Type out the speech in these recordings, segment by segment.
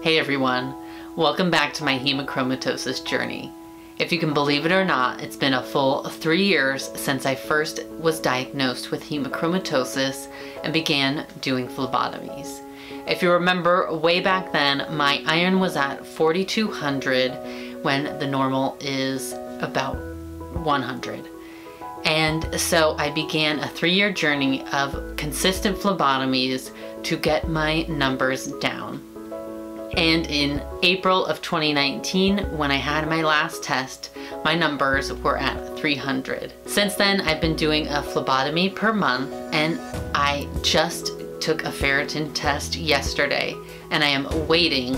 Hey everyone, welcome back to my hemochromatosis journey. If you can believe it or not, it's been a full three years since I first was diagnosed with hemochromatosis and began doing phlebotomies. If you remember way back then, my iron was at 4200 when the normal is about 100. And so I began a three year journey of consistent phlebotomies to get my numbers down. And in April of 2019, when I had my last test, my numbers were at 300. Since then, I've been doing a phlebotomy per month, and I just took a ferritin test yesterday, and I am waiting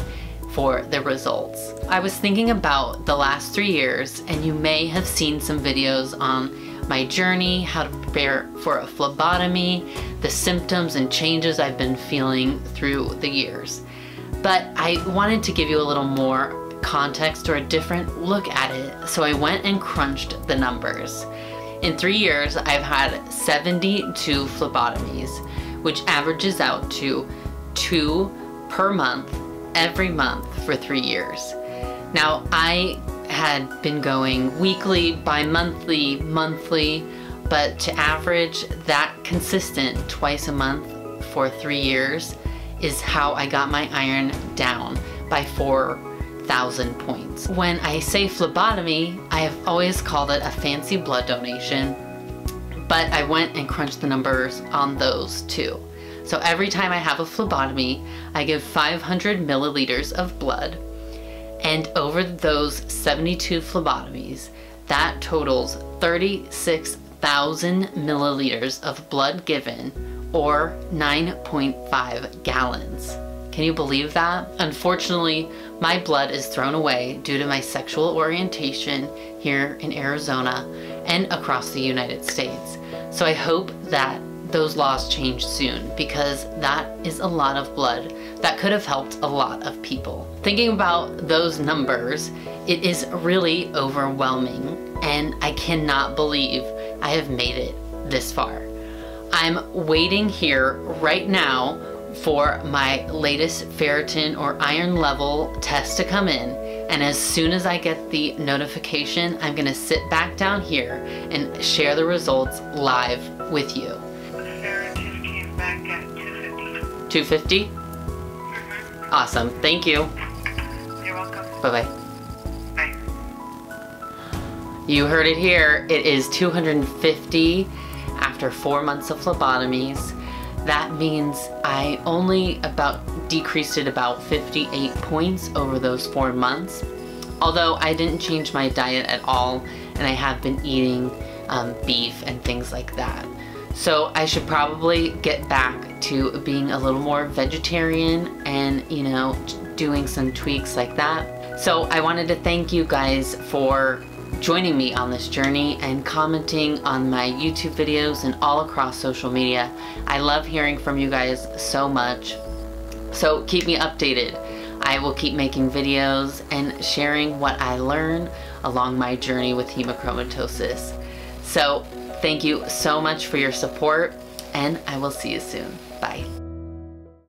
for the results. I was thinking about the last three years, and you may have seen some videos on my journey, how to prepare for a phlebotomy, the symptoms and changes I've been feeling through the years but I wanted to give you a little more context or a different look at it, so I went and crunched the numbers. In three years, I've had 72 phlebotomies, which averages out to two per month, every month for three years. Now, I had been going weekly, bi-monthly, monthly, but to average that consistent twice a month for three years is how I got my iron down by 4,000 points. When I say phlebotomy, I have always called it a fancy blood donation, but I went and crunched the numbers on those too. So every time I have a phlebotomy, I give 500 milliliters of blood. And over those 72 phlebotomies, that totals 36,000 milliliters of blood given or 9.5 gallons. Can you believe that? Unfortunately, my blood is thrown away due to my sexual orientation here in Arizona and across the United States. So I hope that those laws change soon because that is a lot of blood that could have helped a lot of people. Thinking about those numbers, it is really overwhelming and I cannot believe I have made it this far. I'm waiting here right now for my latest ferritin or iron level test to come in. And as soon as I get the notification, I'm gonna sit back down here and share the results live with you. Ferritin came back at 250. 250? Mm-hmm. Awesome, thank you. You're welcome. Bye-bye. Bye. You heard it here, it is 250 after four months of phlebotomies. That means I only about decreased it about 58 points over those four months. Although I didn't change my diet at all and I have been eating um, beef and things like that. So I should probably get back to being a little more vegetarian and, you know, doing some tweaks like that. So I wanted to thank you guys for joining me on this journey and commenting on my YouTube videos and all across social media. I love hearing from you guys so much. So keep me updated. I will keep making videos and sharing what I learn along my journey with hemochromatosis. So thank you so much for your support and I will see you soon. Bye.